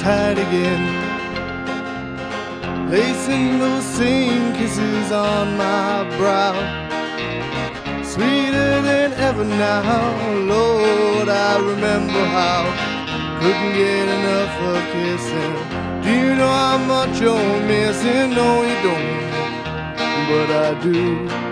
tight again. Placing those same kisses on my brow. Sweeter than ever now, Lord, I remember how. Couldn't get enough of kissing. Do you know how much you're missing? No, you don't, but I do.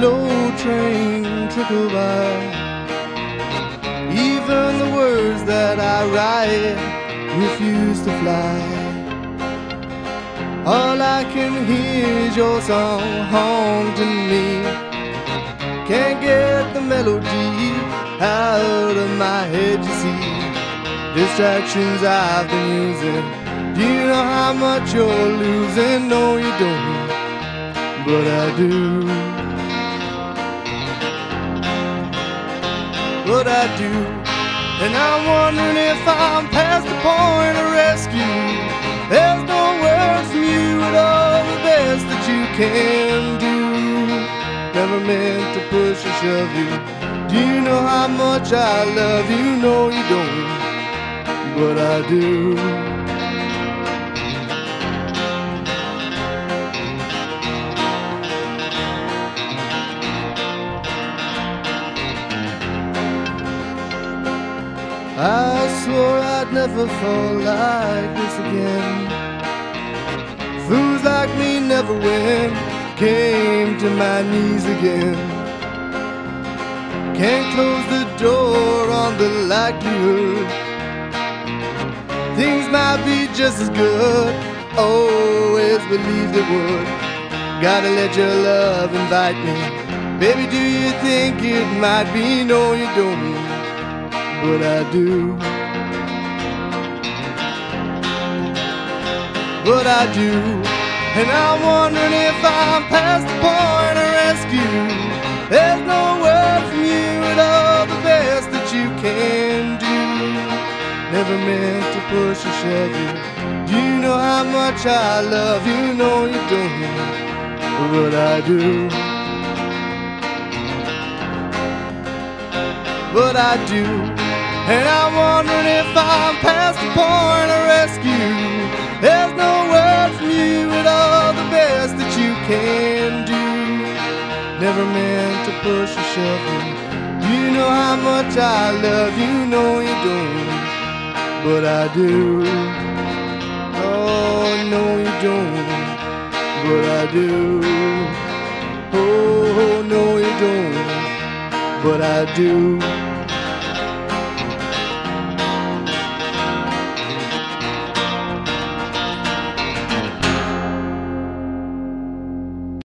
Slow train trickle by. Even the words that I write refuse to fly. All I can hear is your song haunting me. Can't get the melody out of my head, you see. Distractions I've been using. Do you know how much you're losing? No, you don't but I do. But I do. And I'm wondering if I'm past the point of rescue. There's no words from you at all the best that you can do. Never meant to push or shove you. Do you know how much I love you? No, you don't. But I do. I swore I'd never fall like this again. Fools like me never win. Came to my knees again. Can't close the door on the likelihood. Things might be just as good. Always believed it would. Gotta let your love invite me. Baby, do you think it might be? No, you don't but I do. But I do, and I'm wondering if I'm past the point of rescue. There's no word from you at all the best that you can do. Never meant to push or shove you. You know how much I love you? know you don't, What I do. But I do. And I'm wondering if I'm past the point of rescue. There's no word from you at all the best that you can do. Never meant to push or shove you. You know how much I love you, no you don't, but I do. Oh no you don't, but I do. Oh no you don't, but I do.